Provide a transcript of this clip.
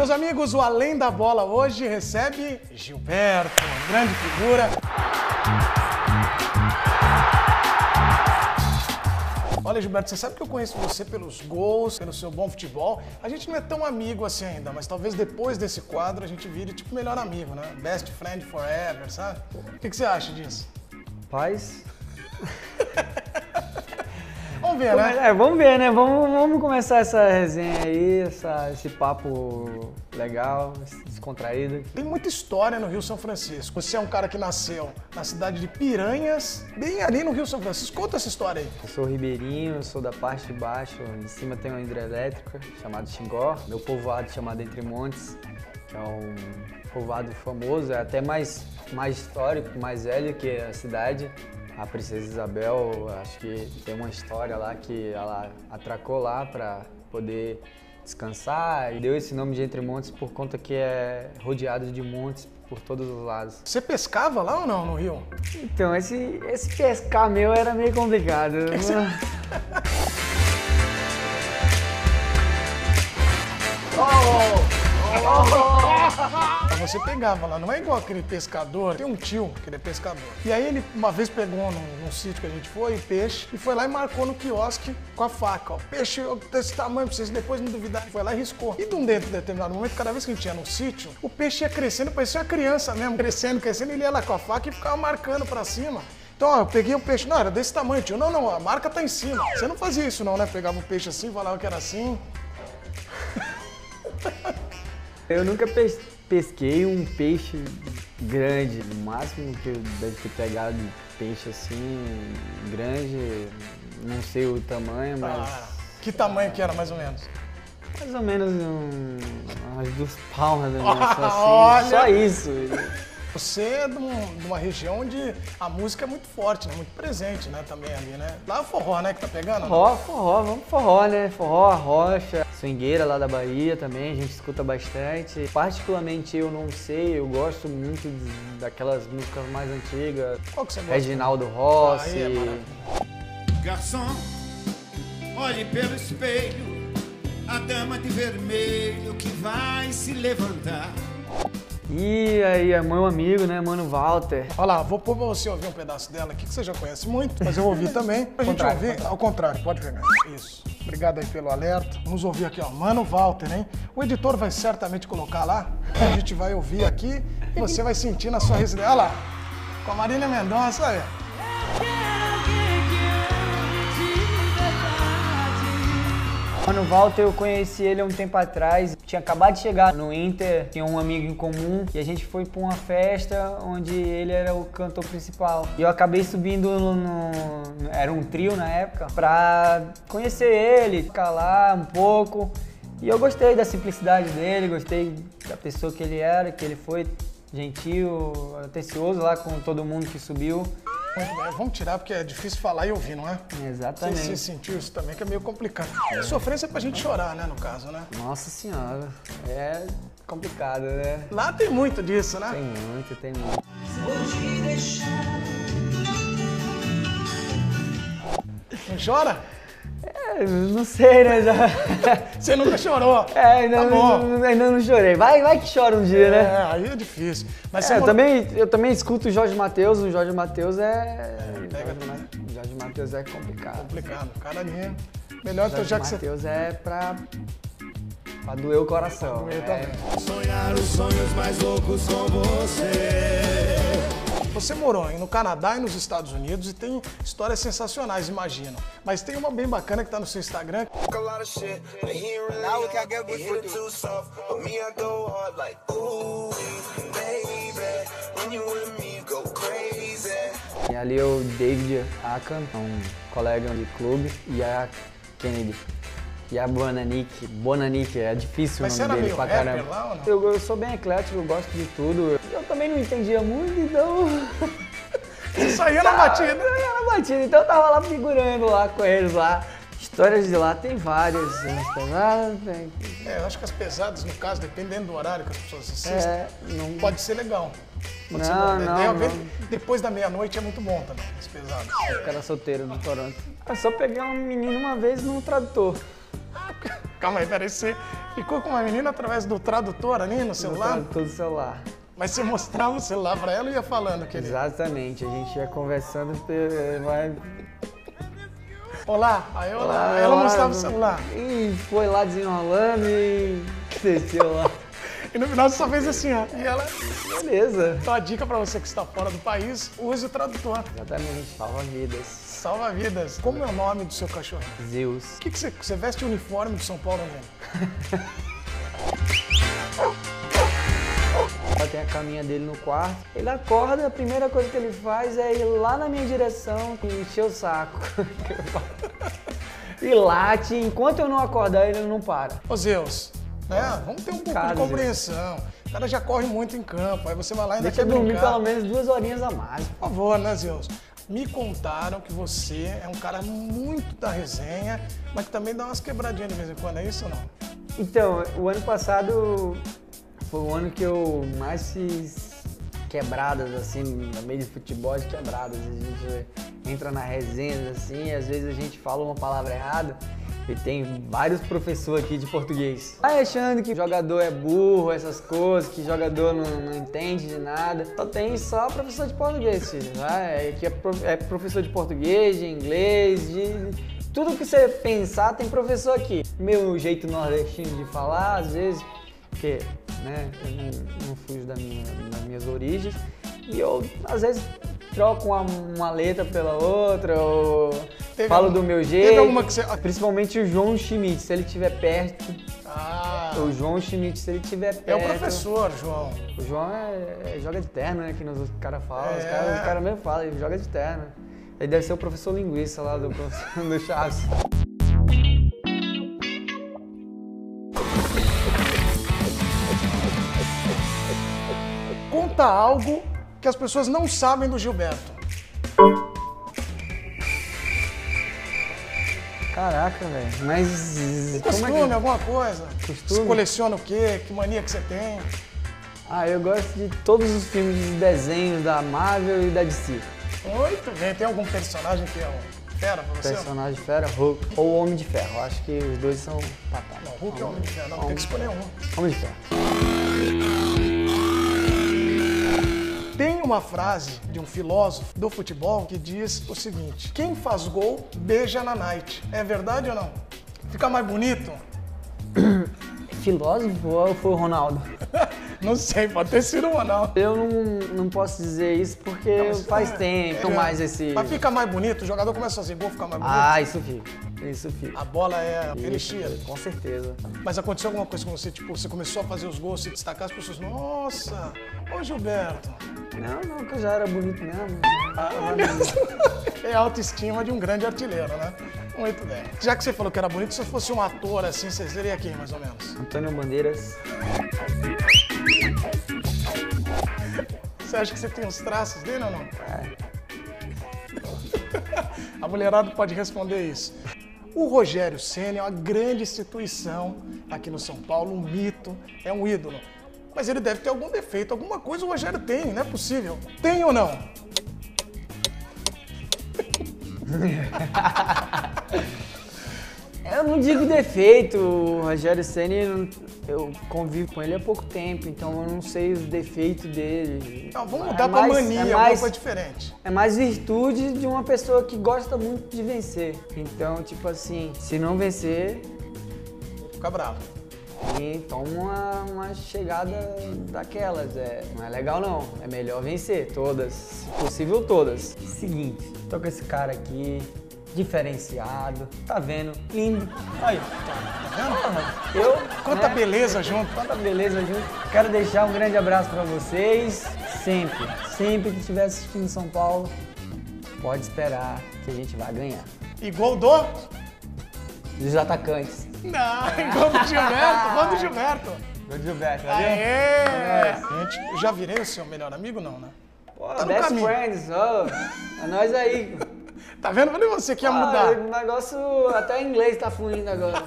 Meus amigos, o Além da Bola hoje recebe Gilberto, uma grande figura. Olha, Gilberto, você sabe que eu conheço você pelos gols, pelo seu bom futebol. A gente não é tão amigo assim ainda, mas talvez depois desse quadro a gente vire tipo melhor amigo, né? Best friend forever, sabe? O que, que você acha disso? Paz. Vamos ver, né? É, vamos ver, né? Vamos, vamos começar essa resenha aí, essa, esse papo legal, descontraído. Tem muita história no Rio São Francisco. Você é um cara que nasceu na cidade de Piranhas, bem ali no Rio São Francisco. Conta essa história aí. Eu sou ribeirinho, sou da parte de baixo, em cima tem uma hidrelétrica chamada Xingó, meu povoado chamado Entre Montes, que é um povoado famoso, é até mais, mais histórico, mais velho que a cidade. A princesa Isabel, acho que tem uma história lá que ela atracou lá para poder descansar e deu esse nome de Entre Montes por conta que é rodeado de montes por todos os lados. Você pescava lá ou não, no Rio? Então, esse, esse pescar meu era meio complicado. Você pegava lá, não é igual aquele pescador. Tem um tio que ele é pescador. E aí ele uma vez pegou num, num sítio que a gente foi, peixe, e foi lá e marcou no quiosque com a faca. Ó, peixe desse tamanho, pra vocês depois não duvidarem. Foi lá e riscou. E de um dentro de determinado momento, cada vez que a gente ia no sítio, o peixe ia crescendo, parecia uma criança mesmo, crescendo, crescendo, ele ia lá com a faca e ficava marcando pra cima. Então, ó, eu peguei o peixe, não, era desse tamanho, tio. Não, não, a marca tá em cima. Você não fazia isso não, né? Pegava o peixe assim, falava que era assim. Eu nunca pes- pesquei um peixe grande. O máximo que eu deve ter pegado peixe assim, grande, não sei o tamanho, mas Ah, que tamanho que era, mais ou menos? mais ou menos um, umas duas palmas da minha mão, assim, Olha! Só isso. Você é de, um- de uma região onde a música é muito forte, né? muito presente, né? Também ali, né? Lá é o forró, né? Que tá pegando? Forró, forró, vamos forró, né? Forró, rocha, swingueira lá da Bahia também, a gente escuta bastante. Particularmente eu não sei, eu gosto muito de- daquelas músicas mais antigas. Qual que você gosta? Reginaldo Rossi. Aí é. Garçom, olhe pelo espelho, a dama de vermelho que vai se levantar. E aí, é meu amigo, né, Mano Walter. Olha lá, vou pôr pra você ouvir um pedaço dela aqui, que você já conhece muito, mas eu vou ouvir também. A gente Contrário, ouvir, ao contrário, pode pegar. Isso. Obrigado aí pelo alerta. Vamos ouvir aqui, ó, Mano Walter, hein? O editor vai certamente colocar lá, a gente vai ouvir aqui e você vai sentir na sua residência. Olha lá, com a Marília Mendonça aí. Mano Walter, eu conheci ele há um tempo atrás. Tinha acabado de chegar no Inter, tinha um amigo em comum e a gente foi pra uma festa onde ele era o cantor principal. E eu acabei subindo no- era um trio na época, pra conhecer ele, ficar lá um pouco. E eu gostei da simplicidade dele, gostei da pessoa que ele era, que ele foi gentil, atencioso lá com todo mundo que subiu. Muito bem, vamos tirar porque é difícil falar e ouvir, não é? Exatamente. você sentiu isso também, que é meio complicado. Sofrência é pra gente chorar, né, no caso, né? Nossa senhora, é complicado, né? Lá tem muito disso, né? Tem muito, tem muito. Não chora? É, não sei, né? Já... Você nunca chorou. É, ainda, Tá bom. não, ainda não chorei. Vai, vai que chora um dia, né? É, aí é difícil. Mas É, eu, mora- também, eu também escuto o Jorge Matheus. O Jorge Matheus é. pega Jorge. Ma- Jorge Matheus é complicado. complicado. Cara ali. Melhor então, Jorge já que você. Matheus é pra. pra doer o coração. doer É, também. Sonhar os sonhos mais loucos com você. Você morou no Canadá e nos Estados Unidos e tem histórias sensacionais, imagino. Mas tem uma bem bacana que tá no seu Instagram. E ali é o David Akan, um colega de clube, e a Kennedy. E a Bonanique. Bonanique, é difícil Mas o você nome era dele pra caramba. lá? Eu, eu sou bem eclético, eu gosto de tudo. Eu também não entendia muito, então. Você saía na batida. Eu ia na batida, então eu tava lá figurando lá com eles lá. Histórias de lá tem várias. né? Pesadas, tem. É, eu acho que as pesadas, no caso, dependendo do horário que as pessoas assistem, É, não. pode ser legal. Pode ser Não, bom. não, De não. Depois da meia-noite é muito bom também, as pesadas. O cara solteiro do Toronto. Eu só peguei um menino uma vez no tradutor. Calma aí, peraí. Você ficou com uma menina através do tradutor ali no celular? Todo celular. Mas você mostrava o celular pra ela e ia falando, querido. Exatamente, a gente ia conversando, vai. Olá, aí olá. Olá, ela olá, mostrava o celular. E foi lá desenrolando e desceu lá. E no final você só fez assim, ó. E ela. Beleza. Então a dica pra você que está fora do país, use o tradutor. Exatamente, salva vidas. Salva vidas. Como é o nome do seu cachorrinho? Zeus. O que, que você, você veste o uniforme do São Paulo mesmo? Tem a caminha dele no quarto. Ele acorda, a primeira coisa que ele faz é ir lá na minha direção e encher o saco. e late. Enquanto eu não acordar, ele não para. Ô Zeus, né? Vamos ter um pouco Cara, de compreensão. O cara já corre muito em campo, aí você vai lá e ainda Deixa quer dormir brincar. pelo menos duas horinhas a mais. Por favor, né, Zeus? Me contaram que você é um cara muito da resenha, mas que também dá umas quebradinhas de vez em quando, é isso ou não? Então, o ano passado foi o ano que eu mais fiz quebradas, assim, no meio de futebol de quebradas. A gente entra na resenha, assim, às vezes a gente fala uma palavra errada. E tem vários professores aqui de português. Aí achando que jogador é burro, essas coisas, que jogador não, não entende de nada. Só tem só professor de português, filho. Né? Que é, pro- é professor de português, de inglês, de tudo que você pensar tem professor aqui. Meu jeito nordestino de falar, às vezes, porque né, eu não, não fujo da minha, das minhas origens, e eu às vezes troco uma, uma letra pela outra, ou Teve falo alguma- do meu teve jeito. alguma que você- Principalmente o João Schmidt, se ele estiver perto. Ah, O João Schmidt, se ele estiver perto. é o professor, João. O João é, é- joga de terno, né? Que nos caras falam. Os É. caras os cara mesmo falam, ele joga de terno. Ele deve ser o professor linguista lá do, professor- do Chaves. Conta algo que as pessoas não sabem do Gilberto. Caraca, velho. Mas. Como Costume, é que... alguma coisa? Costume? Você coleciona o quê? Que mania que você tem? Ah, eu gosto de todos os filmes de desenhos da Marvel e da DC. Muito bem. Tem algum personagem que é um fera pra você? Personagem fera, Hulk ou Homem de Ferro. Eu Acho que os dois são patadas. Não, Hulk é homem de ferro. Não, tem que escolher um. Homem de Ferro. Tem uma frase de um filósofo do futebol que diz o seguinte: quem faz gol beija na night. É verdade ou não? Fica mais bonito? Filósofo foi o Ronaldo? não sei, pode ter sido ou não. Eu não, não posso dizer isso porque faz tempo É, mais esse. Mas fica mais bonito, o jogador começa a fazer gol, fica mais bonito. Ah, isso fica. Isso fica. A bola é elixir. Com certeza. Mas aconteceu alguma coisa com você, tipo, você começou a fazer os gols, se destacar, as pessoas, nossa, ô Gilberto. Não, não, que eu já era bonito mesmo. É a autoestima de um grande artilheiro, né? Muito bem. Já que você falou que era bonito, se fosse um ator assim, você seria quem, mais ou menos? Antônio Bandeiras. Você acha que você tem os traços dele ou não? É. A mulherada pode responder isso. O Rogério Senna é uma grande instituição aqui no São Paulo, um mito, é um ídolo. Mas ele deve ter algum defeito, alguma coisa o Rogério tem, não é possível. Tem ou não? Eu não digo defeito, o Rogério Ceni eu convivo com ele há pouco tempo, então eu não sei os defeitos dele. Não, vamos É mudar pra mais- mania, é mais- coisa diferente. É mais virtude de uma pessoa que gosta muito de vencer. Então, tipo assim, se não vencer, Fica bravo. e toma uma, uma chegada daquelas. É, não é legal não. É melhor vencer todas. Se possível todas. Seguinte, tô com esse cara aqui, diferenciado, tá vendo? Lindo. Aí, Tá vendo? porra, eu. Quanta né, beleza junto. Quanta beleza junto. Quero deixar um grande abraço pra vocês. Sempre, sempre que estiver assistindo São Paulo, pode esperar que a gente vai ganhar. E gol do? Dos atacantes. Não, gol do Gilberto, gol do Gilberto. Gol de Gilberto, tá Aê! Gente, já virei o seu melhor amigo, não, né? Pô, Tá best caminho. friends, ô. É nós aí. Tá vendo? Falei você que ia Ah, mudar. o negócio até em inglês tá fluindo agora.